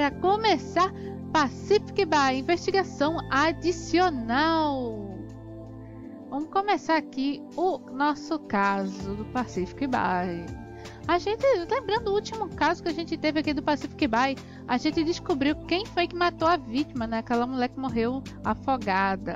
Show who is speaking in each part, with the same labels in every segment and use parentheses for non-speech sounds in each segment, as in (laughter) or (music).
Speaker 1: para começar Pacific Bay Investigação Adicional. Vamos começar aqui o nosso caso do Pacific Bay. A gente, lembrando o último caso que a gente teve aqui do Pacific Bay, a gente descobriu quem foi que matou a vítima, né? Aquela mulher que morreu afogada.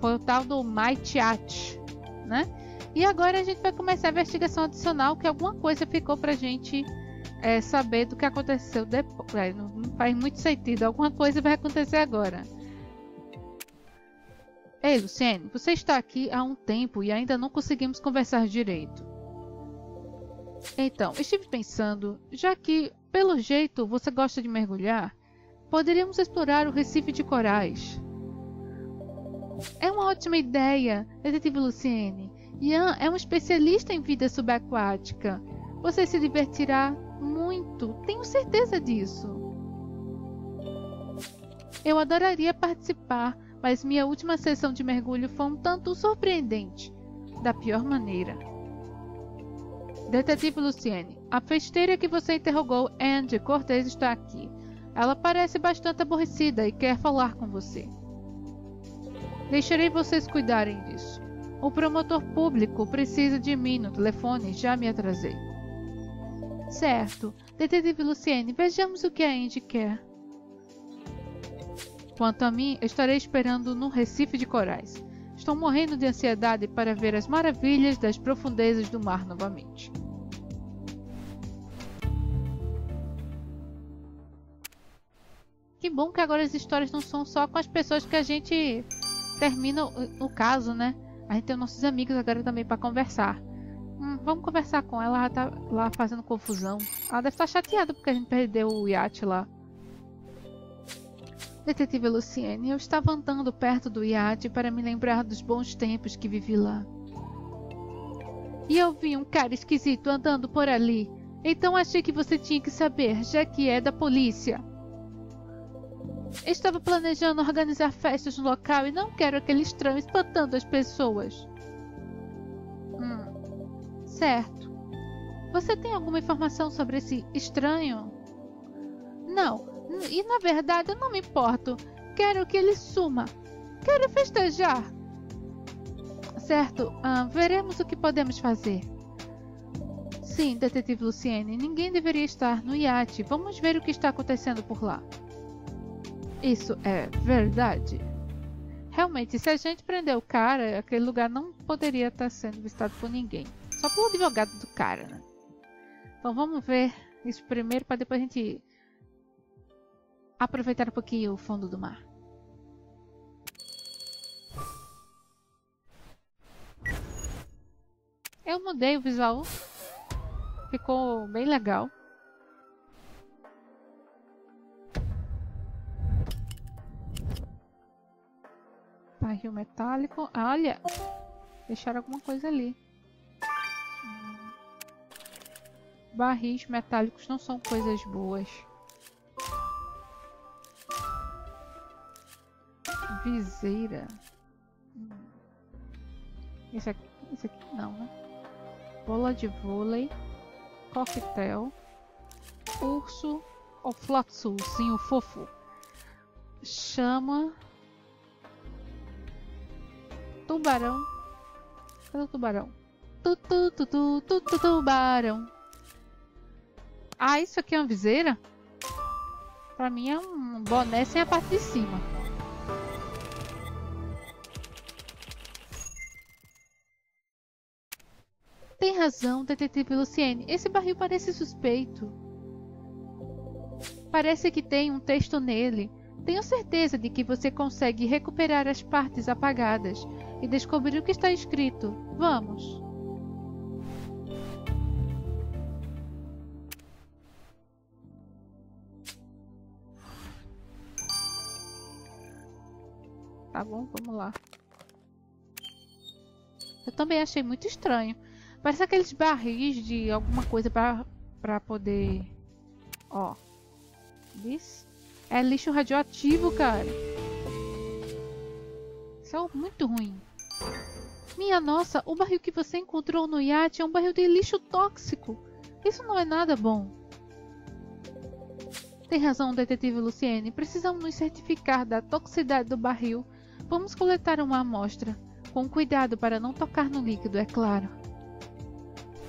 Speaker 1: Foi o tal do Mai Chiat, né? E agora a gente vai começar a investigação adicional, que alguma coisa ficou pra gente é, saber do que aconteceu depois. Não, não faz muito sentido, alguma coisa vai acontecer agora. Ei, Luciene, você está aqui há um tempo e ainda não conseguimos conversar direito. Então, estive pensando, já que, pelo jeito, você gosta de mergulhar, poderíamos explorar o Recife de Corais. É uma ótima ideia, detetive Luciene. Ian é um especialista em vida subaquática. Você se divertirá muito, tenho certeza disso. Eu adoraria participar, mas minha última sessão de mergulho foi um tanto surpreendente, da pior maneira. Detetive Luciene, a festeira que você interrogou, Andy Cortez, está aqui. Ela parece bastante aborrecida e quer falar com você. Deixarei vocês cuidarem disso. O promotor público precisa de mim no telefone, já me atrasei. Certo. Detetive Luciene, vejamos o que a Andy quer. Quanto a mim, estarei esperando no Recife de Corais. Estou morrendo de ansiedade para ver as maravilhas das profundezas do mar novamente. Que bom que agora as histórias não são só com as pessoas que a gente termina o, o caso, né? A gente tem nossos amigos agora também para conversar. Hum, vamos conversar com ela, ela tá lá fazendo confusão. Ela deve estar chateada porque a gente perdeu o iate lá. Detetive Luciene, eu estava andando perto do iate para me lembrar dos bons tempos que vivi lá. E eu vi um cara esquisito andando por ali. Então achei que você tinha que saber, já que é da polícia. Estava planejando organizar festas no local e não quero aquele estranho espantando as pessoas. Certo. Você tem alguma informação sobre esse estranho? Não, e na verdade eu não me importo. Quero que ele suma. Quero festejar. Certo, ah, veremos o que podemos fazer. Sim, detetive Luciene, ninguém deveria estar no iate. Vamos ver o que está acontecendo por lá. Isso é verdade. Realmente, se a gente prender o cara, aquele lugar não poderia estar sendo visitado por ninguém. Só pelo advogado do cara, né? Então vamos ver isso primeiro para depois a gente aproveitar um pouquinho o fundo do mar. Eu mudei o visual. Ficou bem legal. Barril metálico. Ah, olha! Deixaram alguma coisa ali. Barris metálicos não são coisas boas. Viseira. Esse aqui, esse aqui não, né? Bola de vôlei. Coquetel. Urso. O Flatsul, sim, o fofo. Chama. Tubarão. Cadê o tubarão? Tu, tu, tu, tu, tu, tu, tubarão. Ah, isso aqui é uma viseira? Pra mim é um boné sem a parte de cima. Tem razão, detetive Luciene. Esse barril parece suspeito. Parece que tem um texto nele. Tenho certeza de que você consegue recuperar as partes apagadas e descobrir o que está escrito. Vamos! Tá bom, vamos lá. Eu também achei muito estranho. Parece aqueles barris de alguma coisa pra, pra poder... Ó. Isso. É lixo radioativo, cara. Isso é muito ruim. Minha nossa, o barril que você encontrou no iate é um barril de lixo tóxico. Isso não é nada bom. Tem razão, detetive Luciene. Precisamos nos certificar da toxicidade do barril. Vamos coletar uma amostra. Com cuidado para não tocar no líquido, é claro.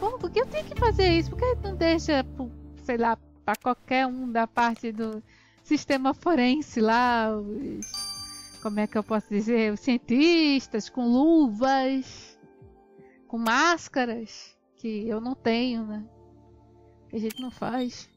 Speaker 1: Bom, por que eu tenho que fazer isso? Por que não deixa, sei lá, para qualquer um da parte do sistema forense lá, os, como é que eu posso dizer, os cientistas com luvas, com máscaras, que eu não tenho, né? A gente não faz.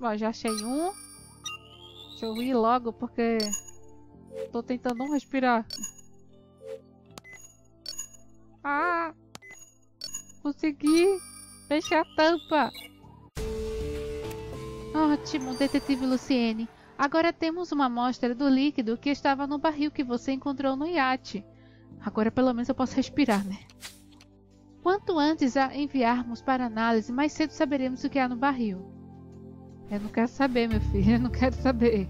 Speaker 1: Ó, já achei um. Deixa eu ir logo porque tô tentando não respirar. Ah! Consegui! Fechar a tampa! Ótimo, detetive Luciene. Agora temos uma amostra do líquido que estava no barril que você encontrou no iate. Agora pelo menos eu posso respirar, né? Quanto antes a enviarmos para análise, mais cedo saberemos o que há no barril. Eu não quero saber, meu filho. Eu não quero saber.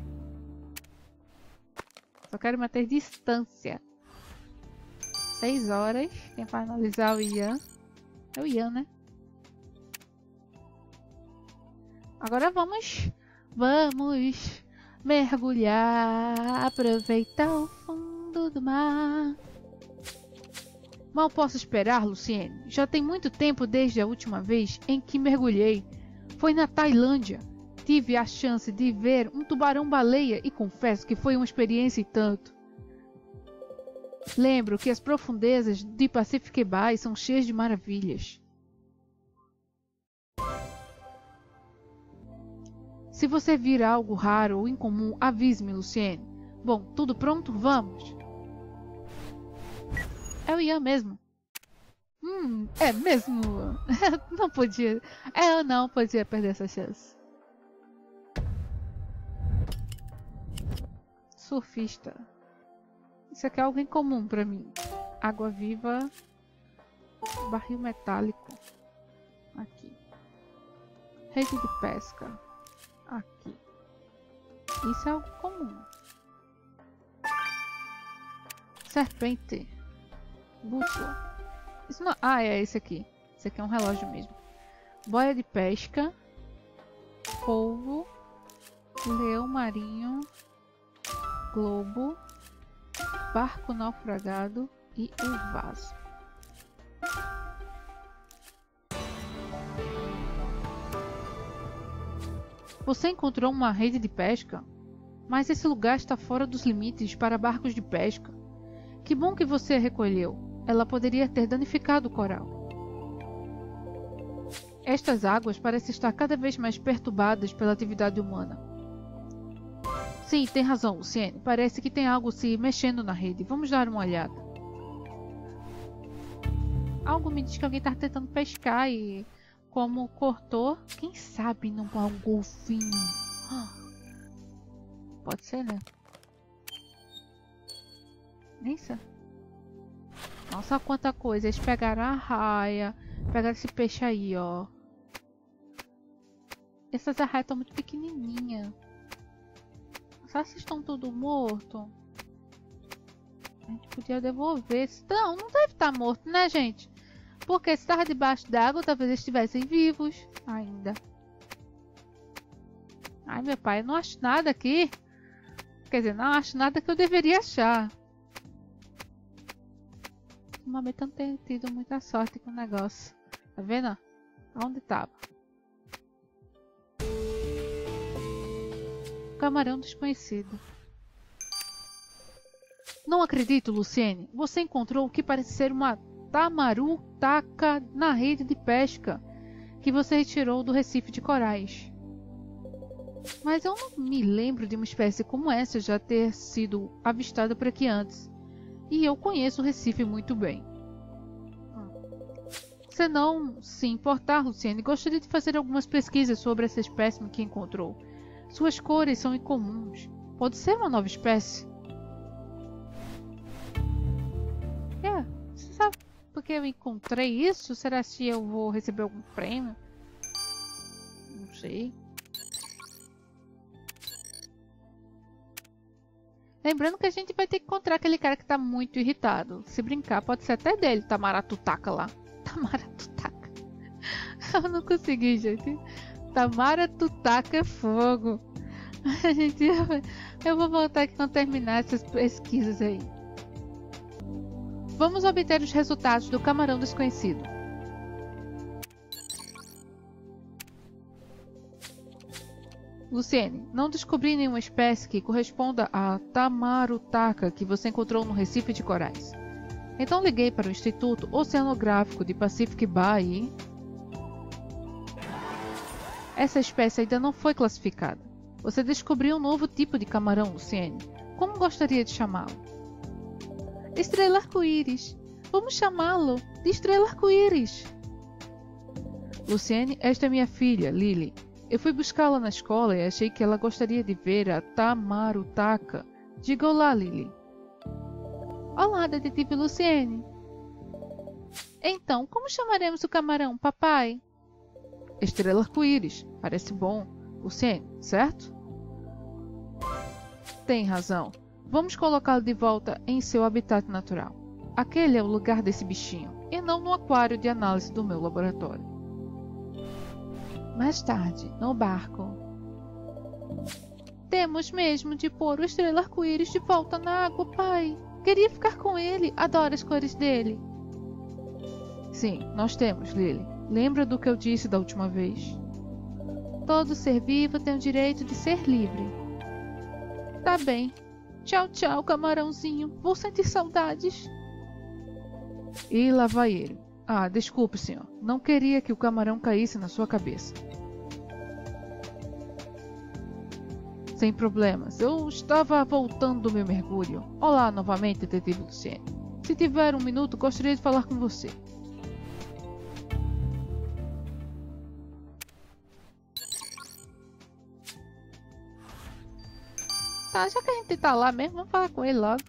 Speaker 1: Só quero manter distância. Seis horas. Quem vai analisar o Ian? É o Ian, né? Agora vamos. Vamos mergulhar. Aproveitar o fundo do mar. Mal posso esperar, Luciene. Já tem muito tempo desde a última vez em que mergulhei. Foi na Tailândia tive a chance de ver um tubarão-baleia e confesso que foi uma experiência e tanto. Lembro que as profundezas de Pacific Bay são cheias de maravilhas. Se você vir algo raro ou incomum, avise-me, Luciene. Bom, tudo pronto? Vamos! É o Ian mesmo. Hum, é mesmo? (laughs) não podia. É, eu não podia perder essa chance. Surfista. Isso aqui é algo incomum para mim. Água viva. Barril metálico. Aqui. Rede de pesca. Aqui. Isso é algo comum. Serpente. Bússola. Isso não... Ah, é esse aqui. Esse aqui é um relógio mesmo. Boia de pesca. Polvo. Leão marinho globo, barco naufragado e o vaso. Você encontrou uma rede de pesca? Mas esse lugar está fora dos limites para barcos de pesca. Que bom que você a recolheu. Ela poderia ter danificado o coral. Estas águas parecem estar cada vez mais perturbadas pela atividade humana. Sim, tem razão, Luciene. Parece que tem algo se mexendo na rede. Vamos dar uma olhada. Algo me diz que alguém está tentando pescar e como cortou, quem sabe não é um golfinho. (gasps) Pode ser, né? Isso. Nossa, quanta coisa. Eles pegaram a raia. Pegaram esse peixe aí, ó. Essas arraias estão muito pequenininhas. Se estão tudo morto. A gente podia devolver. Não, não deve estar tá morto, né, gente? Porque se estava debaixo d'água, talvez estivessem vivos ainda. Ai, meu pai, eu não acho nada aqui. Quer dizer, não acho nada que eu deveria achar. Ultimamente eu não tenho tido muita sorte com o negócio. Tá vendo? Onde estava? Camarão desconhecido. Não acredito, Luciene. Você encontrou o que parece ser uma tamaru taca na rede de pesca que você retirou do Recife de Corais. Mas eu não me lembro de uma espécie como essa já ter sido avistada por aqui antes. E eu conheço o Recife muito bem. Se não se importar, Luciene, gostaria de fazer algumas pesquisas sobre essa espécie que encontrou. Suas cores são incomuns. Pode ser uma nova espécie. É, você sabe porque eu encontrei isso? Será que eu vou receber algum prêmio? Não sei. Lembrando que a gente vai ter que encontrar aquele cara que tá muito irritado. Se brincar, pode ser até dele, Tamaratutaka lá. (laughs) Tamaratutaka. (laughs) Eu não consegui, gente. Tamaratutaka é fogo. (laughs) A gente, eu vou voltar aqui quando terminar essas pesquisas aí. Vamos obter os resultados do camarão desconhecido. Luciene, não descobri nenhuma espécie que corresponda a Tamarutaka que você encontrou no Recife de Corais. Então liguei para o Instituto Oceanográfico de Pacific Bay. Essa espécie ainda não foi classificada. Você descobriu um novo tipo de camarão, Luciene. Como gostaria de chamá-lo? Estrela arco-íris. Vamos chamá-lo de Estrela arco-íris. Luciene, esta é minha filha, Lily. Eu fui buscá-la na escola e achei que ela gostaria de ver a Tamarutaka. Diga olá, Lily. Olá, detetive Luciene. Então, como chamaremos o camarão, papai? Estrela arco-íris. Parece bom. Luciene, certo? Tem razão. Vamos colocá-lo de volta em seu habitat natural. Aquele é o lugar desse bichinho, e não no aquário de análise do meu laboratório. Mais tarde, no barco. Temos mesmo de pôr o estrela arco-íris de volta na água, pai. Queria ficar com ele. Adoro as cores dele. Sim, nós temos, Lily. Lembra do que eu disse da última vez? Todo ser vivo tem o direito de ser livre. Tá bem. Tchau, tchau, camarãozinho. Vou sentir saudades. E lá vai ele. Ah, desculpe, senhor. Não queria que o camarão caísse na sua cabeça. Sem problemas. Eu estava voltando do meu mergulho. Olá novamente, detetive Luciene. Se tiver um minuto, gostaria de falar com você. Tá, já que a gente tá lá mesmo, vamos falar com ele logo.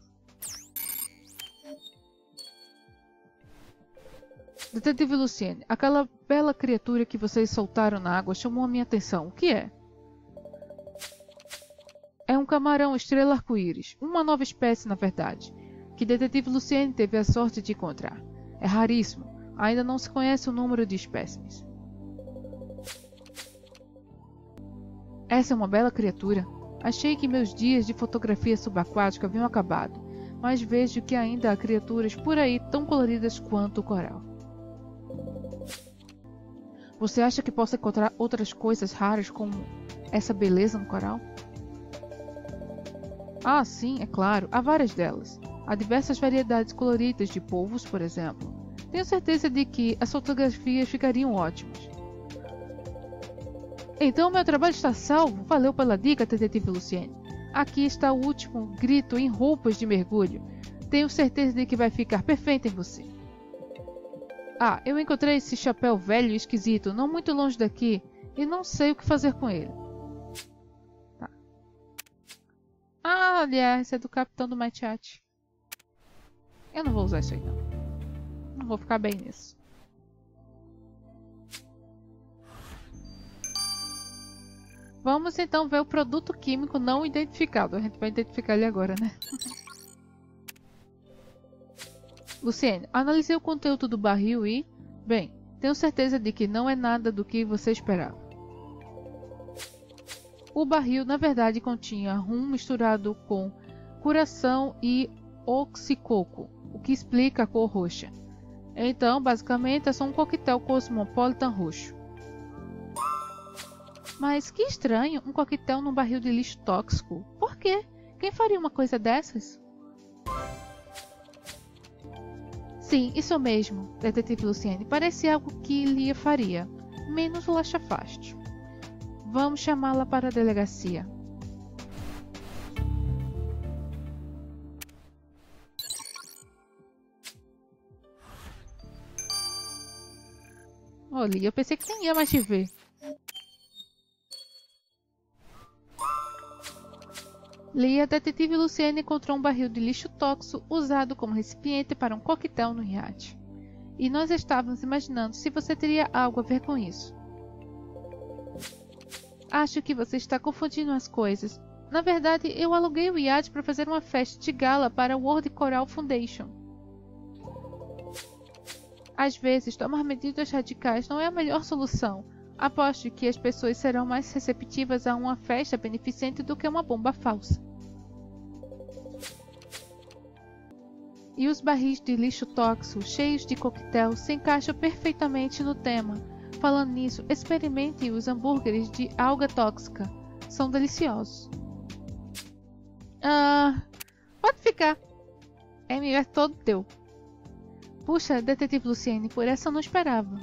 Speaker 1: Detetive Luciene, aquela bela criatura que vocês soltaram na água chamou a minha atenção. O que é? É um camarão estrela arco-íris, uma nova espécie na verdade, que Detetive Luciene teve a sorte de encontrar. É raríssimo, ainda não se conhece o número de espécimes. Essa é uma bela criatura. Achei que meus dias de fotografia subaquática haviam acabado, mas vejo que ainda há criaturas por aí tão coloridas quanto o coral. Você acha que posso encontrar outras coisas raras como essa beleza no coral? Ah, sim, é claro, há várias delas. Há diversas variedades coloridas de polvos, por exemplo. Tenho certeza de que as fotografias ficariam ótimas. Então meu trabalho está salvo. Valeu pela dica, detetive Luciene. Aqui está o último grito em roupas de mergulho. Tenho certeza de que vai ficar perfeito em você. Ah, eu encontrei esse chapéu velho e esquisito, não muito longe daqui, e não sei o que fazer com ele. Tá. Ah, aliás, é do capitão do Machete. Eu não vou usar isso aí, não. Não vou ficar bem nisso. Vamos então ver o produto químico não identificado. A gente vai identificar ele agora, né? Luciene, analisei o conteúdo do barril e, bem, tenho certeza de que não é nada do que você esperava. O barril, na verdade, continha rum misturado com curação e oxicoco, o que explica a cor roxa. Então, basicamente, é só um coquetel cosmopolitan roxo. Mas que estranho, um coquetel num barril de lixo tóxico. Por quê? Quem faria uma coisa dessas? Sim, isso mesmo, detetive Luciene. Parece algo que Lia faria. Menos laxa-faste. Vamos chamá-la para a delegacia. Olha, eu pensei que nem ia mais te ver. Lia, detetive Luciene encontrou um barril de lixo tóxico usado como recipiente para um coquetel no iate. E nós estávamos imaginando se você teria algo a ver com isso. Acho que você está confundindo as coisas. Na verdade, eu aluguei o iate para fazer uma festa de gala para a World Coral Foundation. Às vezes, tomar medidas radicais não é a melhor solução. Aposto que as pessoas serão mais receptivas a uma festa beneficente do que uma bomba falsa. E os barris de lixo tóxico cheios de coquetel se encaixam perfeitamente no tema. Falando nisso, experimente os hambúrgueres de alga tóxica. São deliciosos. Ah, pode ficar. M é todo teu. Puxa, detetive Luciene, por essa eu não esperava.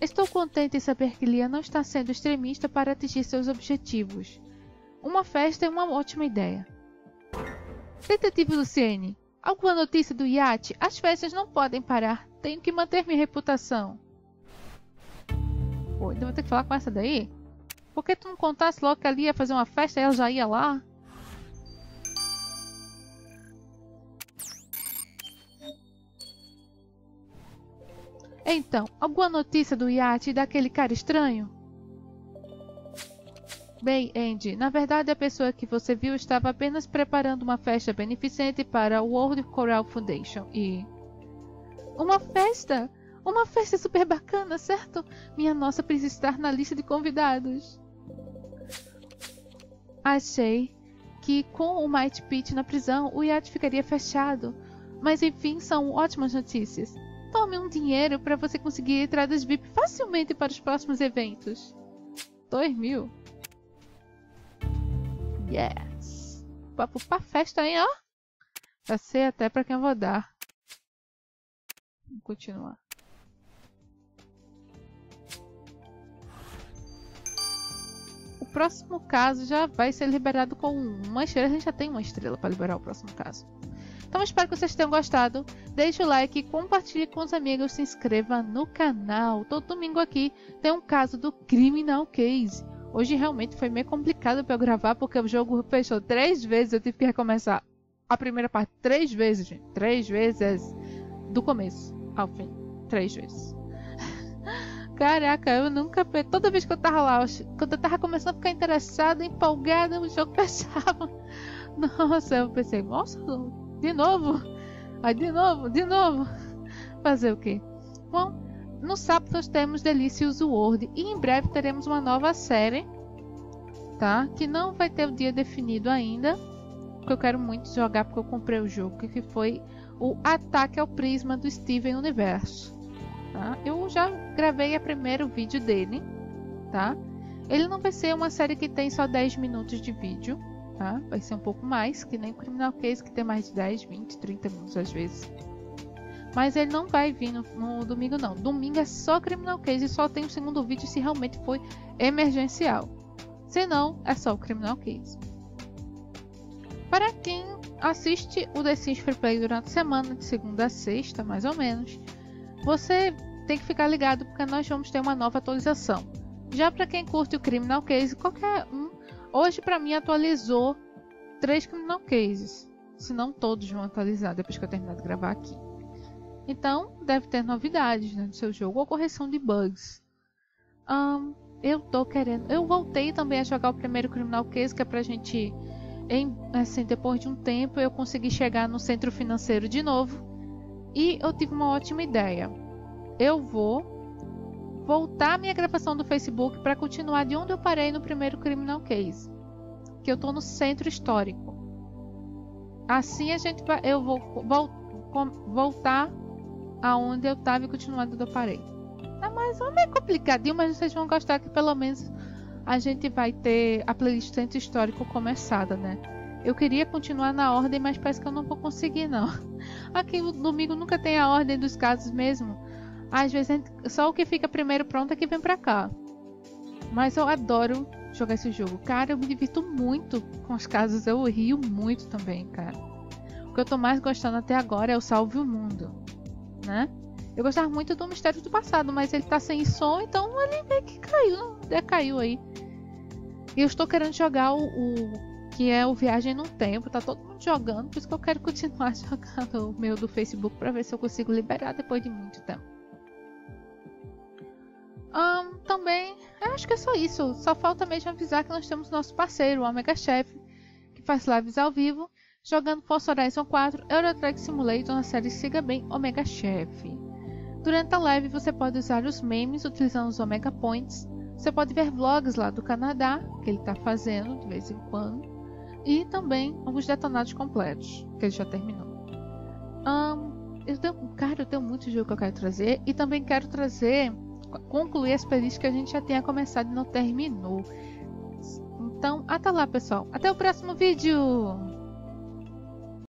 Speaker 1: Estou contente em saber que Lia não está sendo extremista para atingir seus objetivos. Uma festa é uma ótima ideia. Detetive Luciene, alguma notícia do iate? As festas não podem parar. Tenho que manter minha reputação. Pô, então vou ter que falar com essa daí? Por que tu não contasse logo que ela ia fazer uma festa e ela já ia lá? Então, alguma notícia do iate e daquele cara estranho? Bem, Andy, na verdade a pessoa que você viu estava apenas preparando uma festa beneficente para a World Coral Foundation e... Uma festa? Uma festa super bacana, certo? Minha nossa precisa estar na lista de convidados. Achei que com o Might Pit na prisão o iate ficaria fechado. Mas enfim, são ótimas notícias. Tome um dinheiro para você conseguir entradas VIP facilmente para os próximos eventos. 2 mil. Yes. Papo pra festa, hein, ó. Já sei até para quem eu vou dar. Vamos continuar. O próximo caso já vai ser liberado com uma estrela. A gente já tem uma estrela para liberar o próximo caso. Então espero que vocês tenham gostado. Deixe o like, compartilhe com os amigos, se inscreva no canal. Todo domingo aqui tem um caso do Criminal Case. Hoje realmente foi meio complicado para eu gravar porque o jogo fechou três vezes. Eu tive que recomeçar a primeira parte três vezes, gente. Três vezes do começo ao fim. Três vezes. (laughs) Caraca, eu nunca. Toda vez que eu tava lá, quando eu tava começando a ficar interessada, empolgada, o jogo (laughs) fechava. Nossa, eu pensei, nossa, de novo? Aí de novo, de novo. Fazer o quê? Bom, no sábado nós temos Delicious World e em breve teremos uma nova série, tá? Que não vai ter o dia definido ainda, porque eu quero muito jogar porque eu comprei o jogo, que foi o Ataque ao Prisma do Steven Universo. Tá? Eu já gravei o primeiro vídeo dele, tá? Ele não vai ser uma série que tem só 10 minutos de vídeo, tá? Vai ser um pouco mais, que nem o Criminal Case, que tem mais de 10, 20, 30 minutos às vezes. Mas ele não vai vir no, no domingo, não. Domingo é só Criminal Case e só tem o segundo vídeo se realmente foi emergencial. Se não, é só o Criminal Case. Para quem assiste o The Sims Free Play durante a semana, de segunda a sexta, mais ou menos, você tem que ficar ligado porque nós vamos ter uma nova atualização. Já para quem curte o Criminal Case, qualquer um Hoje, para mim, atualizou três criminal cases. Se não todos vão atualizar depois que eu terminar de gravar aqui. Então, deve ter novidades né, no seu jogo ou correção de bugs. Um, eu tô querendo. Eu voltei também a jogar o primeiro Criminal Case, que é pra gente. Em, assim, depois de um tempo, eu consegui chegar no centro financeiro de novo. E eu tive uma ótima ideia. Eu vou voltar minha gravação do Facebook para continuar de onde eu parei no primeiro Criminal Case, que eu estou no centro histórico. Assim a gente vai, eu vou voltar aonde eu estava e onde eu parei. É mais é meio complicadinho, mas vocês vão gostar que pelo menos a gente vai ter a playlist centro histórico começada, né? Eu queria continuar na ordem, mas parece que eu não vou conseguir não. (laughs) Aqui no domingo nunca tem a ordem dos casos mesmo. Às vezes só o que fica primeiro pronto é que vem pra cá. Mas eu adoro jogar esse jogo. Cara, eu me divirto muito com as casas. Eu rio muito também, cara. O que eu tô mais gostando até agora é o Salve o Mundo, né? Eu gostava muito do Mistério do Passado, mas ele tá sem som, então ele meio que caiu, decaiu aí. E eu estou querendo jogar o, o, que é o Viagem no Tempo, tá todo mundo jogando, por isso que eu quero (laughs) continuar jogando o meu do Facebook para ver se eu consigo liberar depois de muito tempo. Um, também Eu acho que é só isso. Só falta mesmo avisar que nós temos nosso parceiro, o Omega Chef, que faz lives ao vivo, jogando Forza Horizon 4 Euro Truck Simulator na série Siga Bem Omega Chef. Durante a live você pode usar os memes utilizando os Omega Points. Você pode ver vlogs lá do Canadá, que ele está fazendo de vez em quando. E também alguns detonados completos, que ele já terminou. Um, eu tenho, cara, eu tenho muito jogo que eu quero trazer. E também quero trazer, concluir as playlists que a gente já tenha começado e não terminou. Então, até lá, pessoal. Até o próximo vídeo!